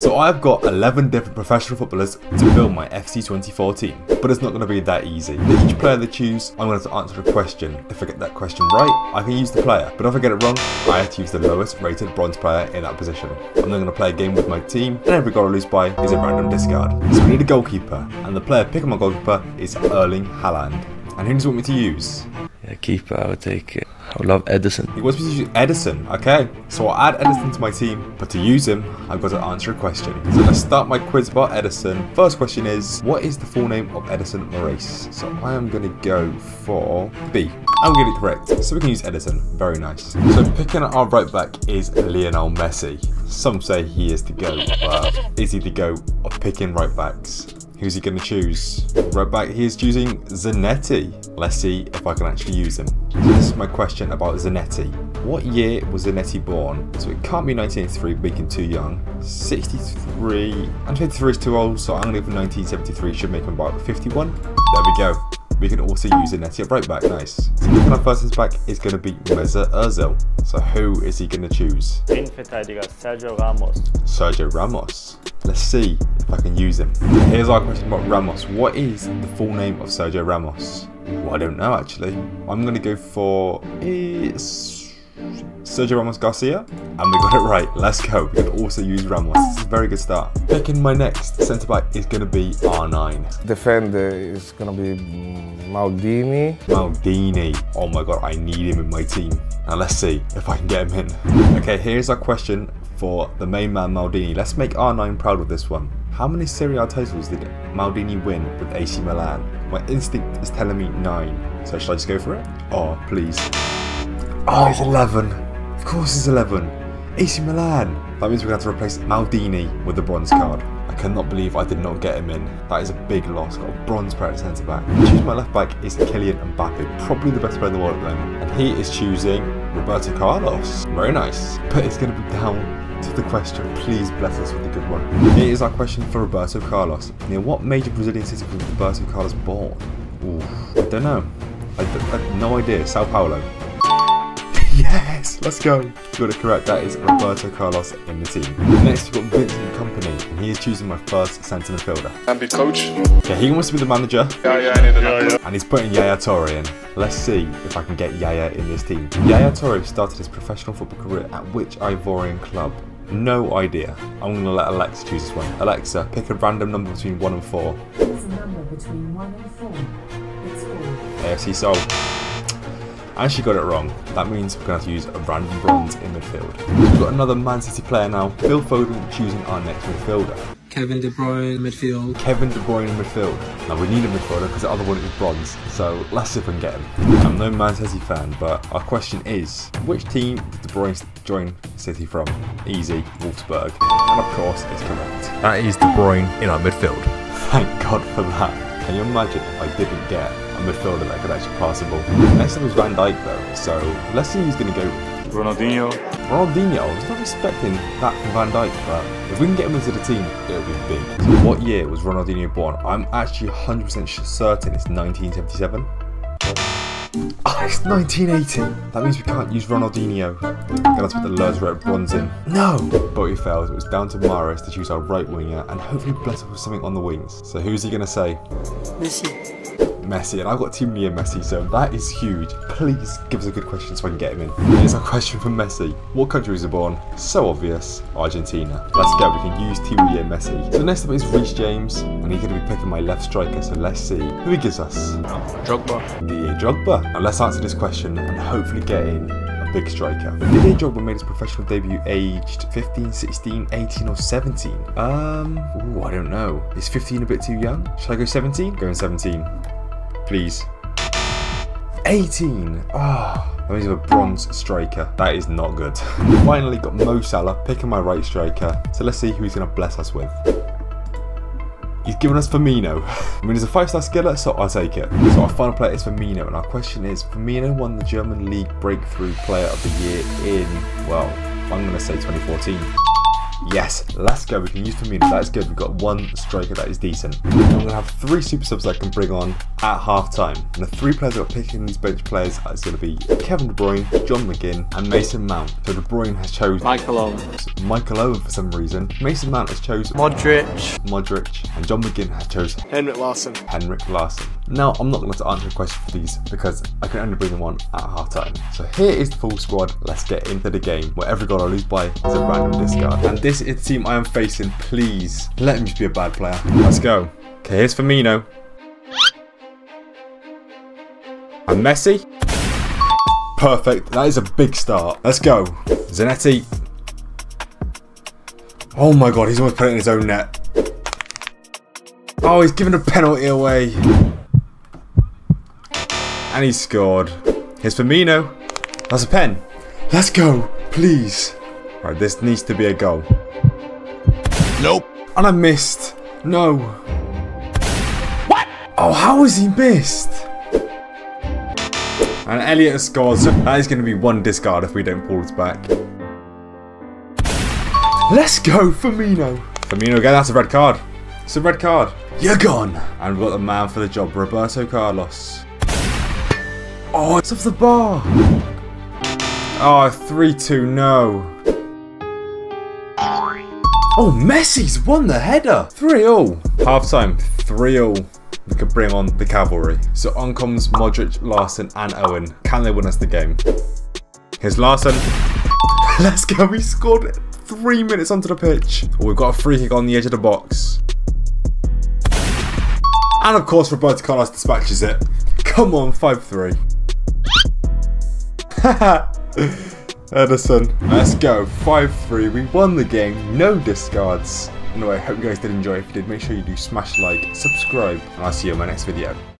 So I've got 11 different professional footballers to build my FC 2014, but it's not going to be that easy. Each player they choose, I'm going to have to answer a question. If I get that question right, I can use the player, but if I get it wrong, I have to use the lowest rated bronze player in that position. I'm then going to play a game with my team, and every goal I lose by is a random discard. So we need a goalkeeper, and the player picking my goalkeeper is Erling Haaland. And who does he want me to use? Yeah, keeper, I would take. I would love Ederson. He wants to use Ederson. Okay, so I'll add Ederson to my team, but to use him, I've got to answer a question. So let's start my quiz about Ederson. First question is, what is the full name of Ederson Moraes? So I am going to go for B. I'm getting it correct. So we can use Ederson. Very nice. So picking our right back is Lionel Messi. Some say he is the GOAT, but is he the GOAT of picking right backs? Who's he going to choose? Right back, he is choosing Zanetti. Let's see if I can actually use him. This is my question about Zanetti. What year was Zanetti born? So it can't be 1983, making too young. 63, and 53 is too old, so I'm going to go for 1973, should make him about 51. There we go. We can also oh. use Zanetti at right back, nice. So our first back is going to be Mesut Ozil. So who is he going to choose? Sergio Ramos. Sergio Ramos. Let's see if I can use him. Here's our question about Ramos. What is the full name of Sergio Ramos? Well, I don't know actually. I'm going to go for it's Sergio Ramos Garcia. And we got it right. Let's go. We can also use Ramos. This is a very good start. Picking my next centre back is going to be R9. Defender is going to be Maldini. Maldini. Oh my god, I need him in my team. Now let's see if I can get him in. Okay, here's our question for the main man Maldini. Let's make R9 proud with this one. How many Serie A titles did Maldini win with AC Milan? My instinct is telling me 9. So should I just go for it? Oh, please. Oh, it's 11. Of course it's 11. AC Milan. That means we're going to have to replace Maldini with the bronze oh. card. I cannot believe I did not get him in. That is a big loss. Got a bronze player at centre back. Choose my left back is Kylian Mbappe, probably the best player in the world at the moment. And he is choosing Roberto Carlos. Very nice. But it's going to be down to the question. Please bless us with a good one. Here is our question for Roberto Carlos. Near what major Brazilian city was Roberto Carlos born? Ooh, I don't know. I, I have no idea. Sao Paulo. Yes, let's go. Got it correct. That is Roberto Carlos in the team. Next, we've got Vincent Kompany, and he is choosing my first centre midfielder. I'm the coach. Yeah, he wants to be the manager. Yeah, yeah, I need yeah, yeah. And he's putting Yaya Toure in. Let's see if I can get Yaya in this team. Yaya Toure started his professional football career at which Ivorian club? No idea. I'm going to let Alexa choose this one. Alexa, pick a random number between 1 and 4. It's a number between 1 and 4. It's 4. AFC Seoul. And she got it wrong. That means we're going to have to use a random bronze in midfield. We've got another Man City player now. Phil Foden choosing our next midfielder. Kevin De Bruyne midfield. Kevin De Bruyne in midfield. Now we need a midfielder because the other one is bronze. So let's see if we can get him. I'm no Man City fan, but our question is, which team did De Bruyne join City from? Easy, Wolfsburg. And of course, it's correct. That is De Bruyne in our midfield. Thank God for that. Can you imagine if I didn't get a midfielder that could actually pass the ball. Next up was Van Dijk though, so let's see who's going to go. Ronaldinho. Ronaldinho, I was not expecting that from Van Dijk, but if we can get him into the team, it'll be big. So what year was Ronaldinho born? I'm actually 100% certain it's 1977. Oh, it's 1980. That means we can't use Ronaldinho. Gonna have to put the Lurs Red Bronze in. No! But we failed. It was down to Mahrez to choose our right winger and hopefully bless us with something on the wings. So who's he gonna say? Messi. Messi, and I've got Team Leo Messi, so that is huge. Please give us a good question so I can get him in. Here's our question from Messi. What country was he born? So obvious. Argentina. Let's go, we can use Team Leo Messi. So next up is Reece James, and he's going to be picking my left striker, so let's see who he gives us. Drogba. Didier Drogba. Now let's answer this question and hopefully get in a big striker. Didier Drogba made his professional debut aged 15, 16, 18 or 17? Um, ooh, I don't know. Is 15 a bit too young? Should I go 17? Going 17 please. 18! Ah, oh, that means a bronze striker. That is not good. Finally got Mo Salah picking my right striker. So let's see who he's going to bless us with. He's given us Firmino. I mean, he's a five-star skiller, so I'll take it. So our final player is Firmino, and our question is, Firmino won the German League Breakthrough Player of the Year in, well, I'm going to say 2014. Yes, let's go. We can use Firmino. That's good. We've got one striker that is decent. I'm going to have three super subs I can bring on at half time. And the three players that are picking these bench players is going to be Kevin De Bruyne, John McGinn, and Mason Mount. So De Bruyne has chosen Michael Owen. Michael Owen for some reason. Mason Mount has chosen Modric. Modric, and John McGinn has chosen Henrik Larsson. Henrik Larsson. Now, I'm not going to answer a question for these because I can only bring them on at half time. So here is the full squad. Let's get into the game where every goal I lose by is a random discard. And this is the team I am facing. Please let me just be a bad player. Let's go. Okay, here's Firmino. And Messi. Perfect. That is a big start. Let's go. Zanetti. Oh my god, he's almost put it in his own net. Oh, he's given a penalty away. And he scored. Here's Firmino. That's a pen. Let's go, please. Right, this needs to be a goal. Nope. And I missed. No. What? Oh, how has he missed? And Elliot so that is going to be one discard if we don't pull it back. Let's go, Firmino. Firmino again, that's a red card. It's a red card. You're gone. And we've got the man for the job, Roberto Carlos. Oh, it's off the bar. Oh, 3-2, no. Oh, Messi's won the header. 3-0. Half time, 3-0. We could bring on the cavalry. So on comes Modric, Larsson, and Owen. Can they win us the game? Here's Larsson. Let's go. We scored three minutes onto the pitch. We've got a free kick on the edge of the box. And of course, Roberto Carlos dispatches it. Come on, 5-3. Ederson. Let's go. 5-3. We won the game. No discards. Anyway, I hope you guys did enjoy. If you did, make sure you do smash like, subscribe, and I'll see you in my next video.